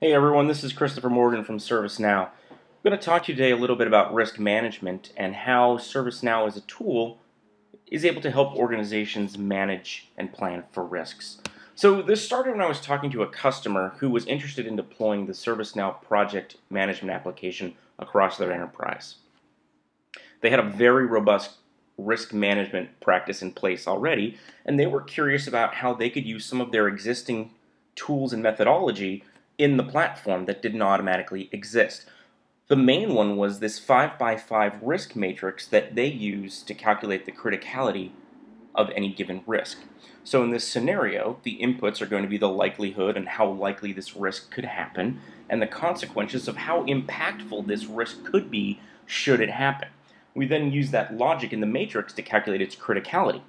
Hey everyone, this is Christopher Morgan from ServiceNow. I'm going to talk to you today a little bit about risk management and how ServiceNow as a tool is able to help organizations manage and plan for risks. So this started when I was talking to a customer who was interested in deploying the ServiceNow project management application across their enterprise. They had a very robust risk management practice in place already, and they were curious about how they could use some of their existing tools and methodology in the platform that didn't automatically exist. The main one was this 5x5 risk matrix that they use to calculate the criticality of any given risk. So in this scenario, the inputs are going to be the likelihood and how likely this risk could happen, and the consequences of how impactful this risk could be should it happen. We then use that logic in the matrix to calculate its criticality.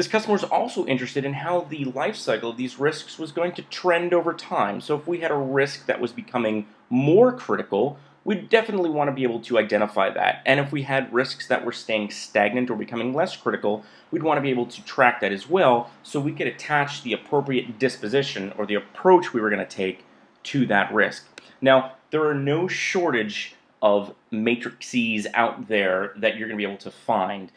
This customer is also interested in how the life cycle of these risks was going to trend over time. So if we had a risk that was becoming more critical, we'd definitely want to be able to identify that. And if we had risks that were staying stagnant or becoming less critical, we'd want to be able to track that as well so we could attach the appropriate disposition or the approach we were going to take to that risk. Now, there are no shortage of matrices out there that you're going to be able to find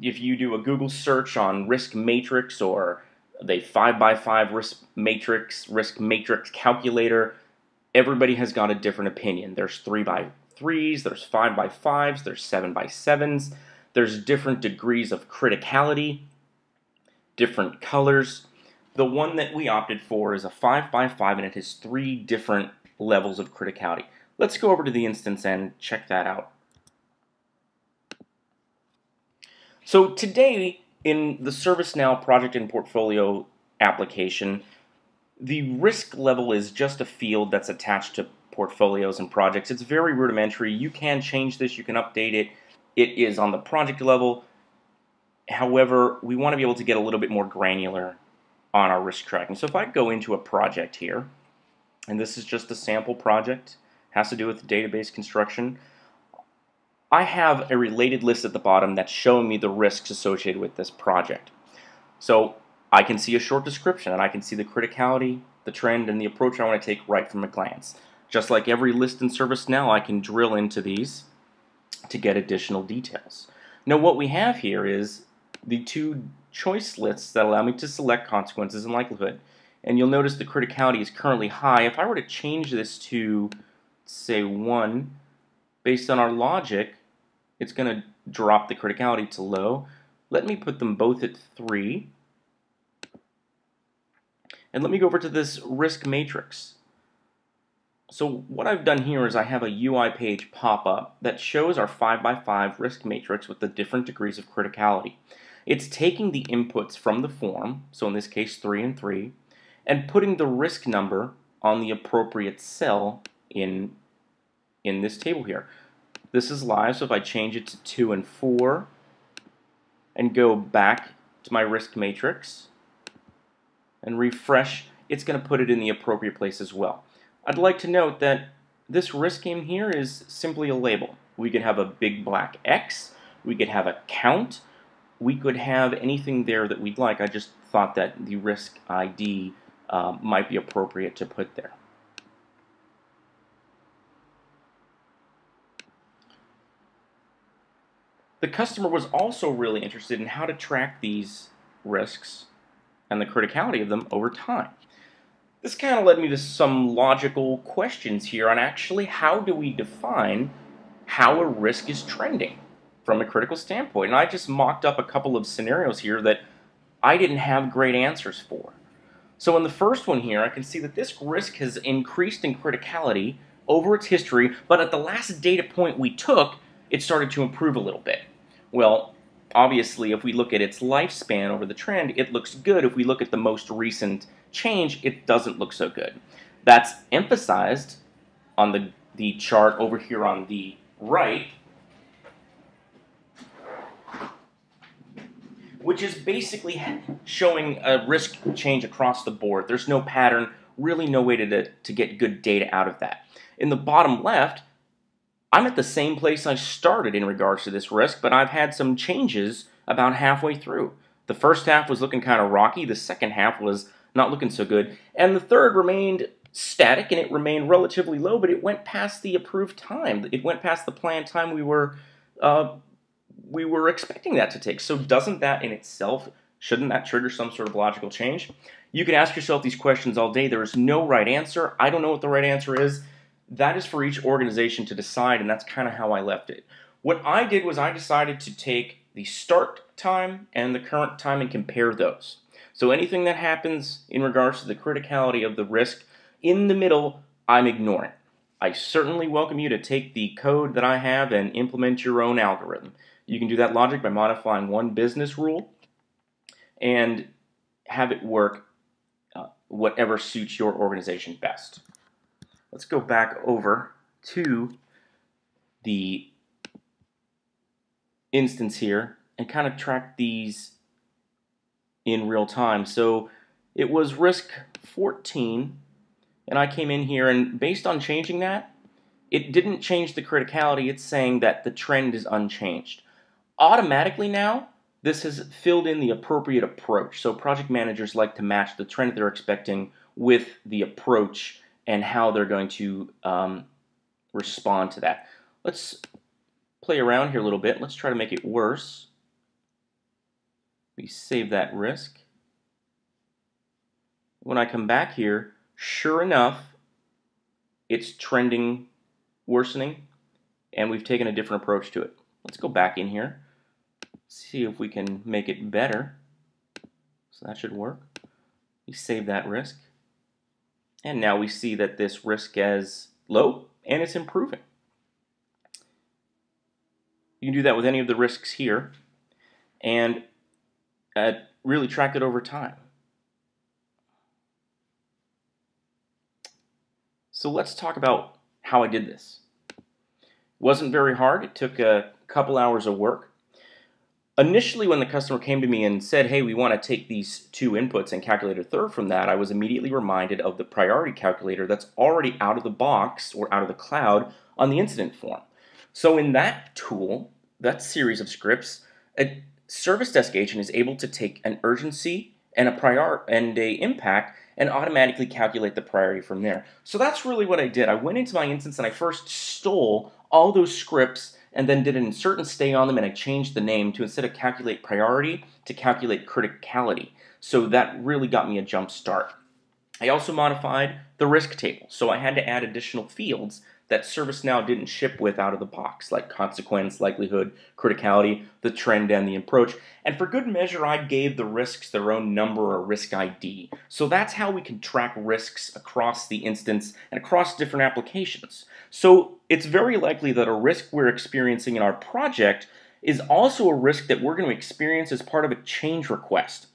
if you do a Google search on risk matrix or the 5x5 risk matrix, risk matrix calculator, everybody has got a different opinion. There's 3 by 3s, there's 5 by 5s, there's 7 by 7s. There's different degrees of criticality, different colors. The one that we opted for is a 5 by 5 and it has three different levels of criticality. Let's go over to the instance and check that out. So today, in the ServiceNow project and portfolio application, the risk level is just a field that's attached to portfolios and projects. It's very rudimentary. You can change this, you can update it. It is on the project level. However, we want to be able to get a little bit more granular on our risk tracking. So if I go into a project here, and this is just a sample project, has to do with database construction. I have a related list at the bottom that's showing me the risks associated with this project. So I can see a short description and I can see the criticality, the trend, and the approach I want to take right from a glance. Just like every list in ServiceNow, I can drill into these to get additional details. Now what we have here is the two choice lists that allow me to select consequences and likelihood. And you'll notice the criticality is currently high. If I were to change this to, say, 1, based on our logic, it's going to drop the criticality to low. Let me put them both at 3. And let me go over to this risk matrix. So what I've done here is I have a UI page pop up that shows our 5x5 risk matrix with the different degrees of criticality. It's taking the inputs from the form, so in this case 3 and 3, and putting the risk number on the appropriate cell in in this table here. This is live, so if I change it to 2 and 4 and go back to my risk matrix and refresh, it's going to put it in the appropriate place as well. I'd like to note that this risk in here is simply a label. We could have a big black X, we could have a count, we could have anything there that we'd like. I just thought that the risk ID uh, might be appropriate to put there. The customer was also really interested in how to track these risks and the criticality of them over time. This kind of led me to some logical questions here on actually how do we define how a risk is trending from a critical standpoint. And I just mocked up a couple of scenarios here that I didn't have great answers for. So in the first one here, I can see that this risk has increased in criticality over its history, but at the last data point we took, it started to improve a little bit. Well, obviously, if we look at its lifespan over the trend, it looks good. If we look at the most recent change, it doesn't look so good. That's emphasized on the, the chart over here on the right, which is basically showing a risk change across the board. There's no pattern, really no way to, to get good data out of that. In the bottom left, I'm at the same place I started in regards to this risk, but I've had some changes about halfway through. The first half was looking kind of rocky, the second half was not looking so good, and the third remained static and it remained relatively low, but it went past the approved time. It went past the planned time we were uh, we were expecting that to take. So doesn't that in itself shouldn't that trigger some sort of logical change? You can ask yourself these questions all day. There is no right answer. I don't know what the right answer is. That is for each organization to decide, and that's kind of how I left it. What I did was I decided to take the start time and the current time and compare those. So anything that happens in regards to the criticality of the risk in the middle, I'm ignoring. I certainly welcome you to take the code that I have and implement your own algorithm. You can do that logic by modifying one business rule and have it work uh, whatever suits your organization best. Let's go back over to the instance here and kind of track these in real time. So it was risk 14 and I came in here and based on changing that, it didn't change the criticality. It's saying that the trend is unchanged. Automatically now, this has filled in the appropriate approach. So project managers like to match the trend they're expecting with the approach and how they're going to um, respond to that. Let's play around here a little bit. Let's try to make it worse. We save that risk. When I come back here, sure enough, it's trending worsening, and we've taken a different approach to it. Let's go back in here, see if we can make it better. So that should work. We save that risk. And now we see that this risk is low and it's improving. You can do that with any of the risks here and uh, really track it over time. So let's talk about how I did this. It wasn't very hard. It took a couple hours of work. Initially, when the customer came to me and said, hey, we want to take these two inputs and calculate a third from that, I was immediately reminded of the priority calculator that's already out of the box or out of the cloud on the incident form. So in that tool, that series of scripts, a service desk agent is able to take an urgency and a prior and a impact and automatically calculate the priority from there. So that's really what I did. I went into my instance and I first stole all those scripts and then did an insert and stay on them and I changed the name to instead of calculate priority to calculate criticality. So that really got me a jump start. I also modified the risk table. So I had to add additional fields that ServiceNow didn't ship with out of the box, like consequence, likelihood, criticality, the trend, and the approach. And for good measure, I gave the risks their own number or risk ID. So that's how we can track risks across the instance and across different applications. So it's very likely that a risk we're experiencing in our project is also a risk that we're going to experience as part of a change request.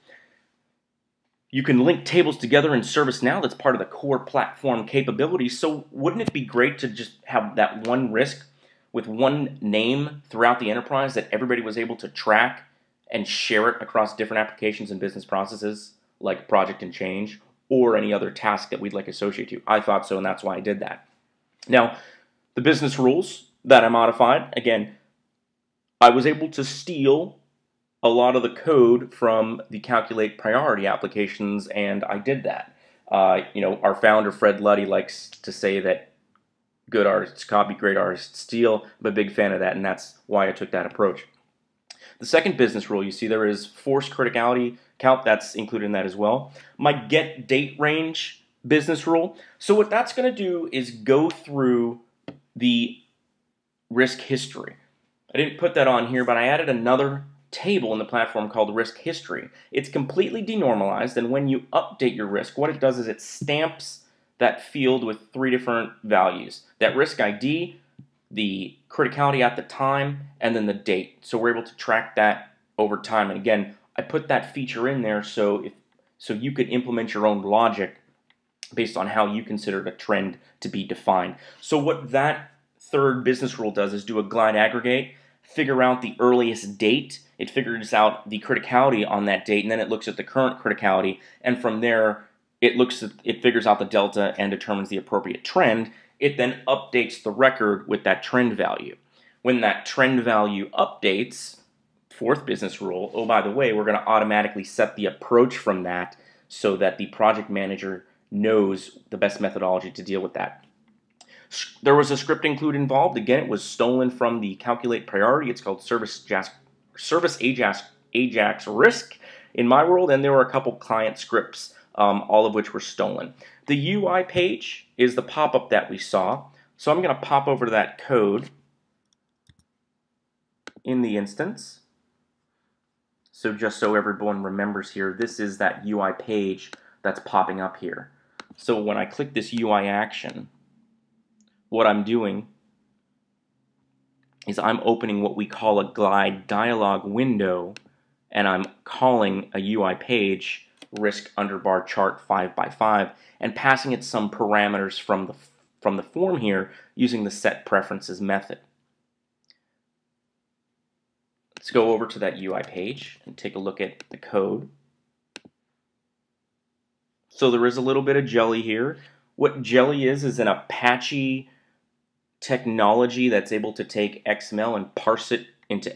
You can link tables together in ServiceNow. That's part of the core platform capabilities. So wouldn't it be great to just have that one risk with one name throughout the enterprise that everybody was able to track and share it across different applications and business processes like project and change or any other task that we'd like associate to? I thought so, and that's why I did that. Now, the business rules that I modified, again, I was able to steal a lot of the code from the calculate priority applications, and I did that. Uh, you know, our founder Fred Luddy likes to say that good artists copy, great artists steal. I'm a big fan of that, and that's why I took that approach. The second business rule you see there is force criticality count. That's included in that as well. My get date range business rule. So what that's going to do is go through the risk history. I didn't put that on here, but I added another table in the platform called risk history. It's completely denormalized, and when you update your risk, what it does is it stamps that field with three different values that risk ID, the criticality at the time, and then the date. So we're able to track that over time. And again, I put that feature in there so if so you could implement your own logic based on how you consider the trend to be defined. So what that third business rule does is do a glide aggregate, figure out the earliest date it figures out the criticality on that date, and then it looks at the current criticality, and from there, it looks at, it figures out the delta and determines the appropriate trend. It then updates the record with that trend value. When that trend value updates, fourth business rule, oh, by the way, we're going to automatically set the approach from that so that the project manager knows the best methodology to deal with that. There was a script include involved. Again, it was stolen from the calculate priority. It's called service, service Ajax, Ajax risk in my world, and there were a couple client scripts, um, all of which were stolen. The UI page is the pop-up that we saw. So I'm going to pop over to that code in the instance. So just so everyone remembers here, this is that UI page that's popping up here. So when I click this UI action, what I'm doing is I'm opening what we call a glide dialog window and I'm calling a UI page risk underbar chart 5 by 5 and passing it some parameters from the from the form here using the set preferences method. Let's go over to that UI page and take a look at the code. So there is a little bit of Jelly here. What Jelly is is an Apache technology that's able to take XML and parse it into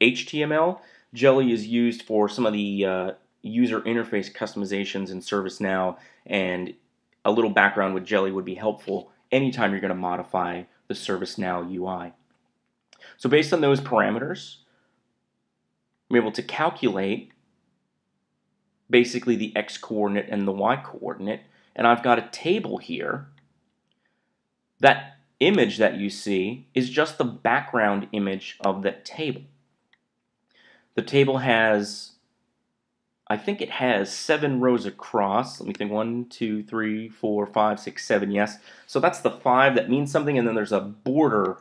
HTML. Jelly is used for some of the uh, user interface customizations in ServiceNow, and a little background with Jelly would be helpful anytime you're going to modify the ServiceNow UI. So based on those parameters, I'm able to calculate basically the x coordinate and the y coordinate. And I've got a table here. That image that you see is just the background image of that table. The table has, I think it has seven rows across. Let me think, one, two, three, four, five, six, seven, yes. So that's the five that means something, and then there's a border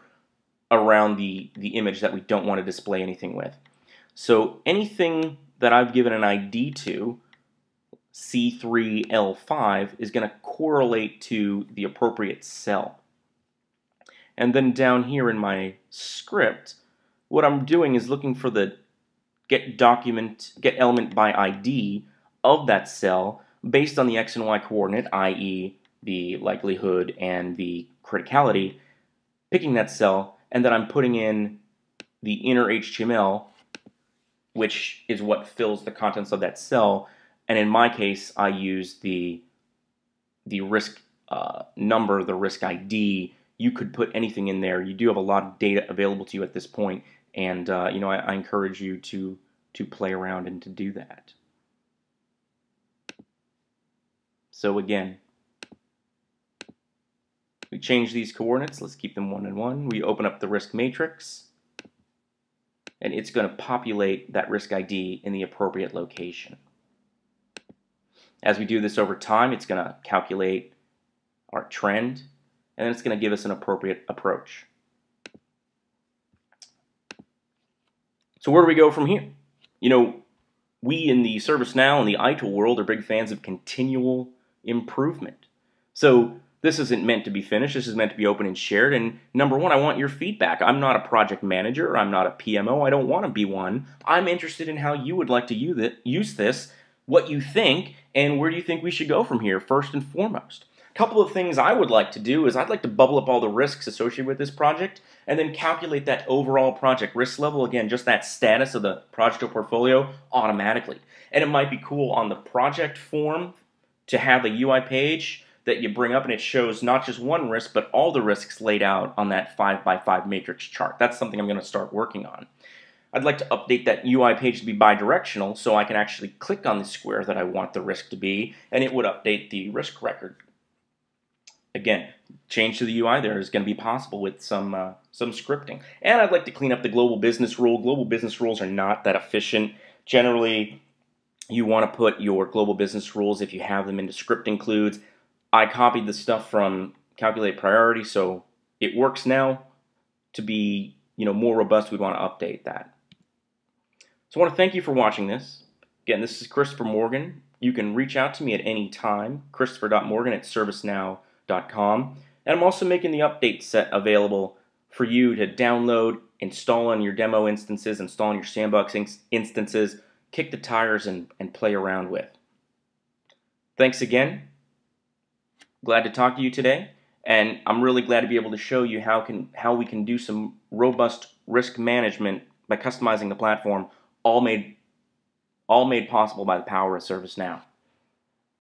around the, the image that we don't want to display anything with. So anything that I've given an ID to, C3L5, is going to correlate to the appropriate cell. And then down here in my script, what I'm doing is looking for the get document, get element by ID of that cell based on the x and y coordinate, i.e. the likelihood and the criticality, picking that cell, and then I'm putting in the inner HTML which is what fills the contents of that cell. And in my case, I use the the risk uh, number, the risk ID. You could put anything in there. You do have a lot of data available to you at this point, and uh, you know I, I encourage you to to play around and to do that. So again, we change these coordinates. Let's keep them one and one. We open up the risk matrix and it's going to populate that risk ID in the appropriate location. As we do this over time, it's going to calculate our trend, and then it's going to give us an appropriate approach. So where do we go from here? You know, we in the ServiceNow and the ITIL world are big fans of continual improvement. So this isn't meant to be finished. This is meant to be open and shared. And number one, I want your feedback. I'm not a project manager. I'm not a PMO. I don't want to be one. I'm interested in how you would like to use this, what you think, and where do you think we should go from here, first and foremost. A couple of things I would like to do is I'd like to bubble up all the risks associated with this project and then calculate that overall project risk level, again, just that status of the project or portfolio automatically. And it might be cool on the project form to have a UI page that you bring up and it shows not just one risk, but all the risks laid out on that 5 by 5 matrix chart. That's something I'm going to start working on. I'd like to update that UI page to be bidirectional so I can actually click on the square that I want the risk to be and it would update the risk record. Again, change to the UI there is going to be possible with some uh, some scripting. And I'd like to clean up the global business rule. Global business rules are not that efficient. Generally, you want to put your global business rules if you have them into script includes I copied the stuff from Calculate Priority, so it works now. To be you know more robust, we'd want to update that. So I want to thank you for watching this. Again, this is Christopher Morgan. You can reach out to me at any time, christopher.morgan at servicenow.com. And I'm also making the update set available for you to download, install on your demo instances, install on your sandbox instances, kick the tires, and, and play around with. Thanks again. Glad to talk to you today, and I'm really glad to be able to show you how can how we can do some robust risk management by customizing the platform, all made all made possible by the power of ServiceNow.